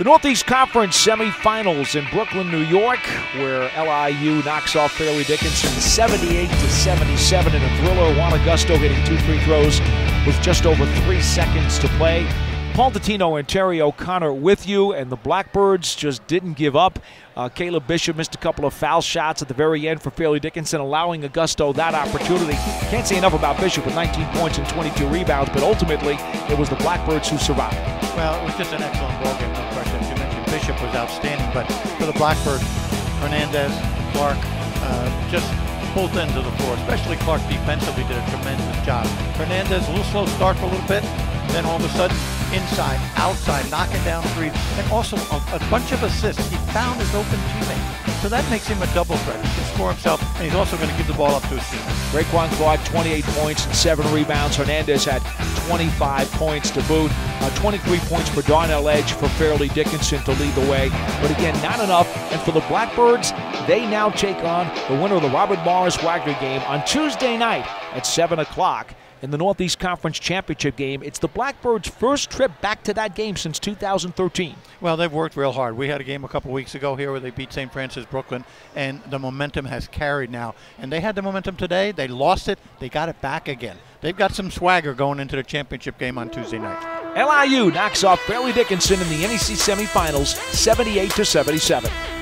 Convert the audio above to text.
The Northeast Conference semifinals in Brooklyn, New York, where LIU knocks off Fairleigh Dickinson 78 to 77 in a thriller. Juan Agosto hitting two free throws with just over three seconds to play. Paul Dottino and Terry O'Connor with you, and the Blackbirds just didn't give up. Uh, Caleb Bishop missed a couple of foul shots at the very end for Fairleigh Dickinson, allowing Agosto that opportunity. Can't say enough about Bishop with 19 points and 22 rebounds, but ultimately it was the Blackbirds who survived. Well, it was just an excellent ball game, Bishop was outstanding, but for the Blackbirds, Hernandez, Clark, uh, just both ends of the floor, especially Clark defensively did a tremendous job. Hernandez, a little slow start for a little bit, then all of a sudden, inside, outside, knocking down threes, and also a, a bunch of assists. He found his open teammate. So that makes him a double threat. He can score himself, and he's also going to give the ball up to his teammates. Raiquan Clark, 28 points and 7 rebounds. Hernandez had 25 points to boot. Uh, 23 points for Darnell Edge for Fairleigh Dickinson to lead the way. But again, not enough. And for the Blackbirds, they now take on the winner of the Robert Morris Wagner game on Tuesday night at 7 o'clock in the Northeast Conference Championship game. It's the Blackbirds' first trip back to that game since 2013. Well, they've worked real hard. We had a game a couple weeks ago here where they beat St. Francis Brooklyn, and the momentum has carried now. And they had the momentum today. They lost it. They got it back again. They've got some swagger going into the championship game on Tuesday night. LIU knocks off Fairleigh Dickinson in the NEC semifinals 78 to 77.